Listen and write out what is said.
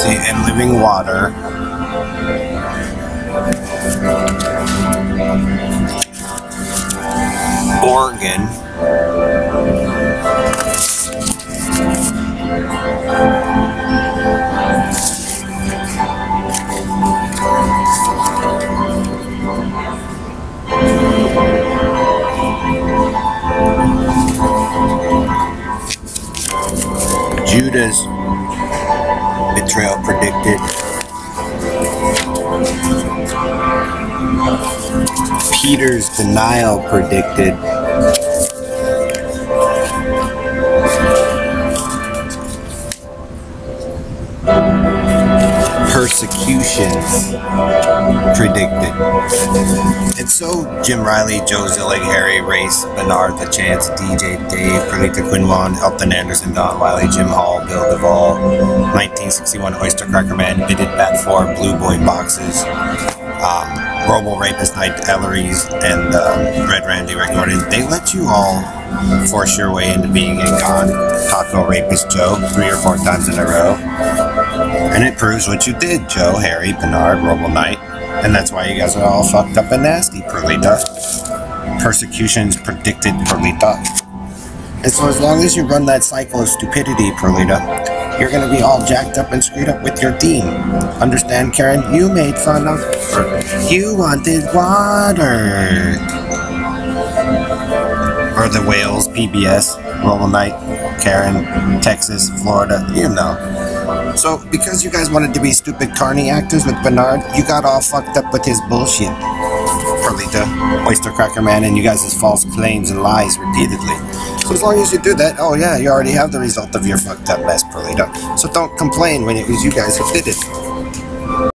see, and living water. Oregon. Judah's betrayal predicted. Peter's denial predicted. Persecution predicted. And so Jim Riley, Joe Zillig, Harry Race, Bernard the Chance, DJ Dave, Perlita Quinlan, Elton Anderson, Don Wiley, Jim Hall, Bill Duvall, 1961 Oyster Cracker Man, Bidded Bat 4, Blue Boy Boxes, um, Robo Rapist Night Ellery's, and um, Red Randy recorded. They let you all force your way into being a con taco rapist Joe three or four times in a row. And it proves what you did, Joe, Harry, Bernard, Robo Knight. And that's why you guys are all fucked up and nasty, Perlita. Persecutions predicted, Perlita. And so as long as you run that cycle of stupidity, Perlita, you're gonna be all jacked up and screwed up with your team. Understand, Karen? You made fun of. You wanted water. Or the whales, PBS, Roll Knight, Karen, Texas, Florida, you know. So, because you guys wanted to be stupid carny actors with Bernard, you got all fucked up with his bullshit. Perlita, Oyster Cracker Man, and you guys' false claims and lies repeatedly. So as long as you do that, oh yeah, you already have the result of your fucked up mess, Perlita. So don't complain when it was you guys who did it.